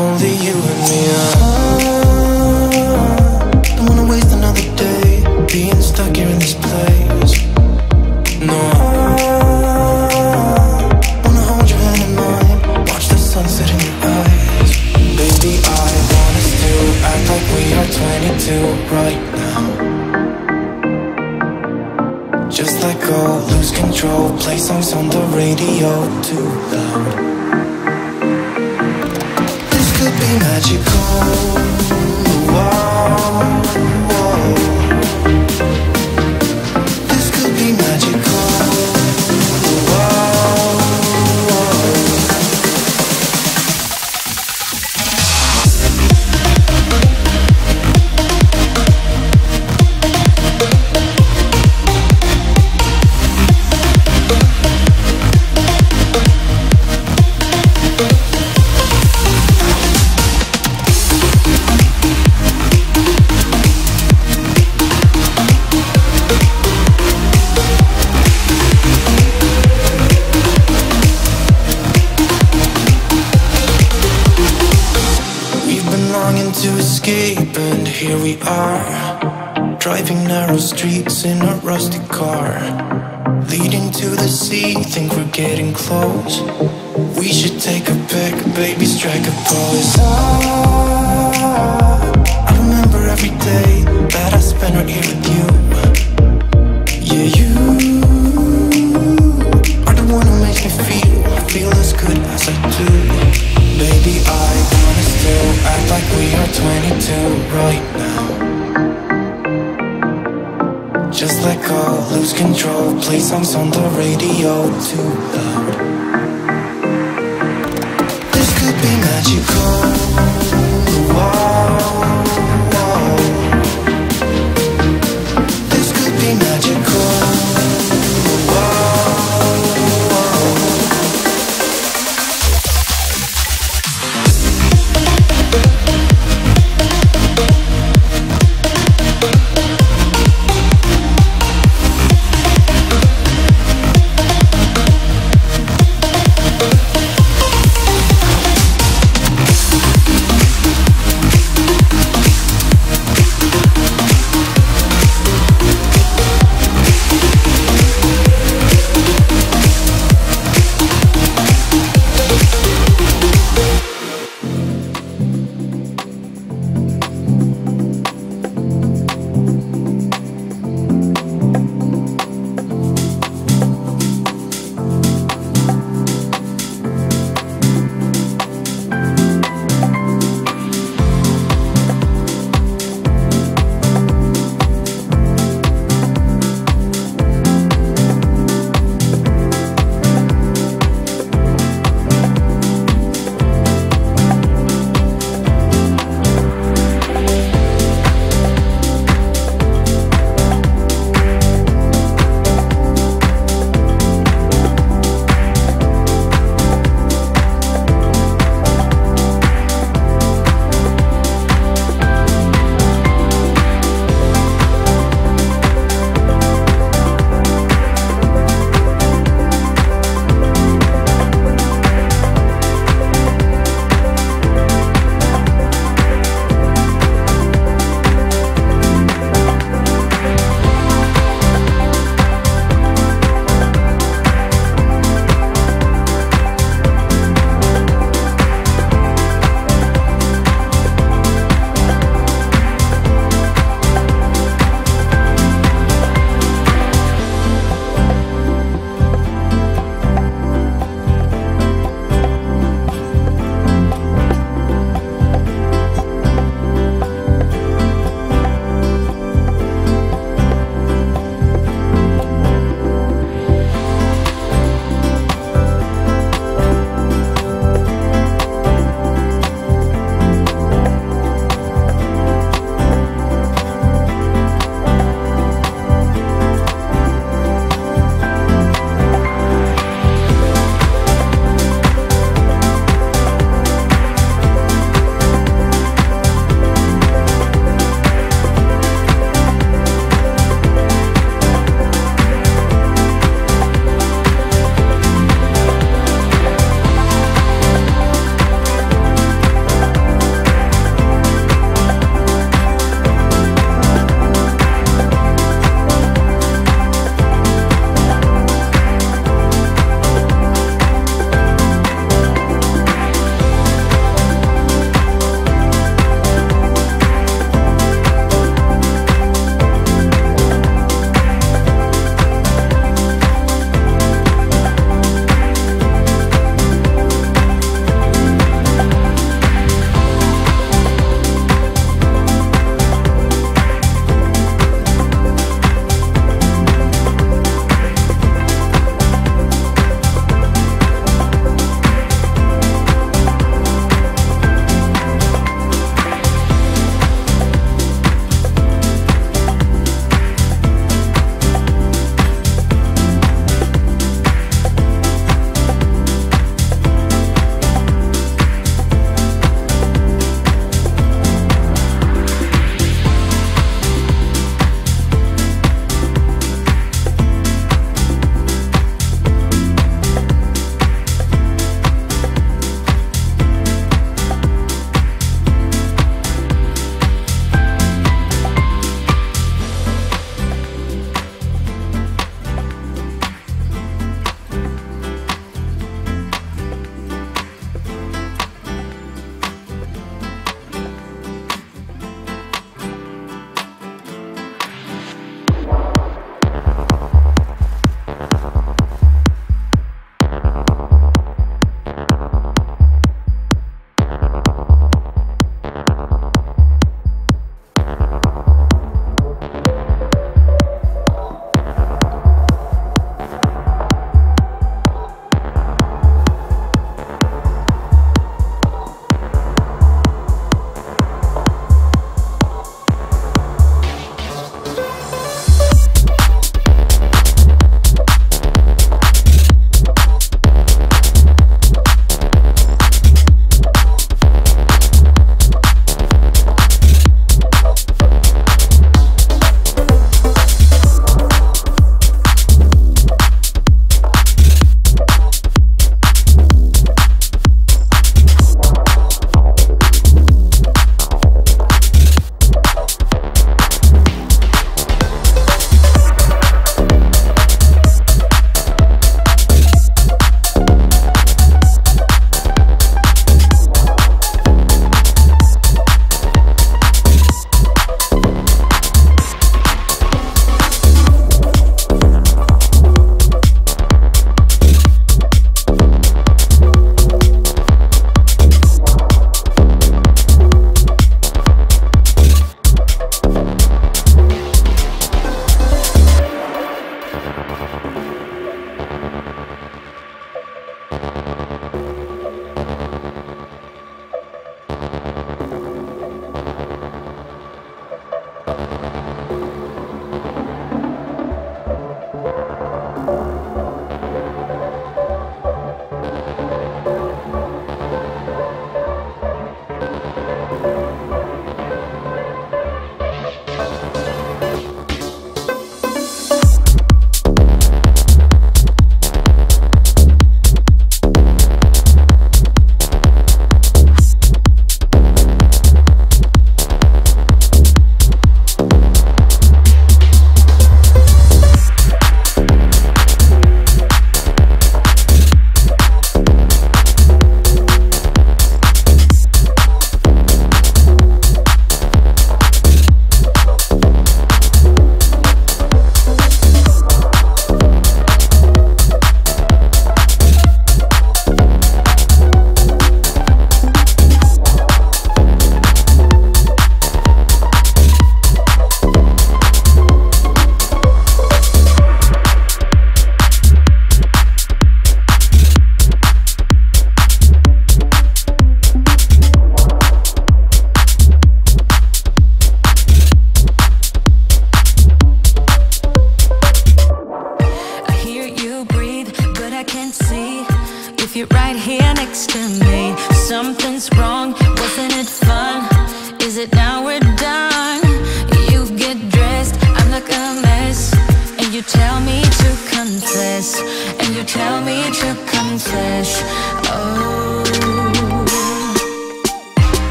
only you and me. Ah, don't wanna waste another day being stuck here in this place. No, I wanna hold your hand in mine, watch the sunset in your eyes. Baby, I want us to act like we are 22 right now. Just let go, lose control, play songs on the radio too loud. Be magical. Wow, wow. Rusty car. Leading to the sea, think we're getting close. Lose control, play songs on the radio too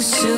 soon